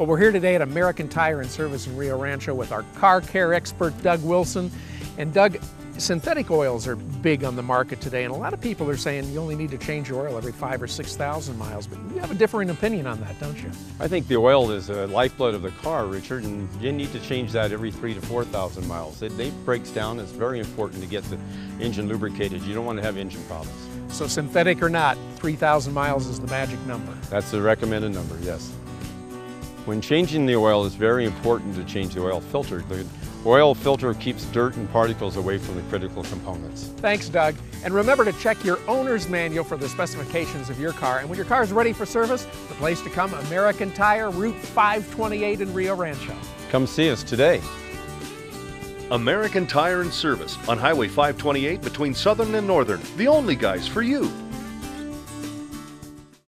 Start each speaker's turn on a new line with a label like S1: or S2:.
S1: Well, we're here today at American Tire and Service in Rio Rancho with our car care expert, Doug Wilson. And Doug, synthetic oils are big on the market today, and a lot of people are saying you only need to change your oil every five or 6,000 miles, but you have a differing opinion on that, don't you?
S2: I think the oil is the lifeblood of the car, Richard, and you need to change that every three to 4,000 miles. It, it breaks down. It's very important to get the engine lubricated. You don't want to have engine problems.
S1: So synthetic or not, 3,000 miles is the magic number.
S2: That's the recommended number, yes. When changing the oil, it's very important to change the oil filter. The oil filter keeps dirt and particles away from the critical components.
S1: Thanks, Doug. And remember to check your owner's manual for the specifications of your car. And when your car is ready for service, the place to come, American Tire, Route 528 in Rio Rancho.
S2: Come see us today.
S3: American Tire and Service on Highway 528 between Southern and Northern, the only guys for you.